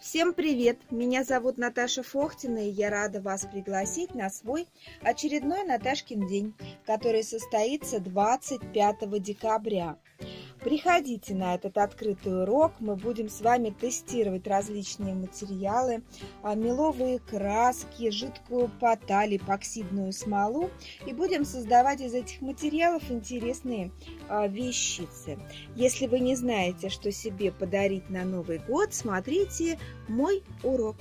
Всем привет! Меня зовут Наташа Фохтина, и я рада вас пригласить на свой очередной Наташкин день, который состоится 25 декабря. Приходите на этот открытый урок, мы будем с вами тестировать различные материалы, а, меловые краски, жидкую поталь, эпоксидную смолу и будем создавать из этих материалов интересные а, вещицы. Если вы не знаете, что себе подарить на Новый год, смотрите мой урок.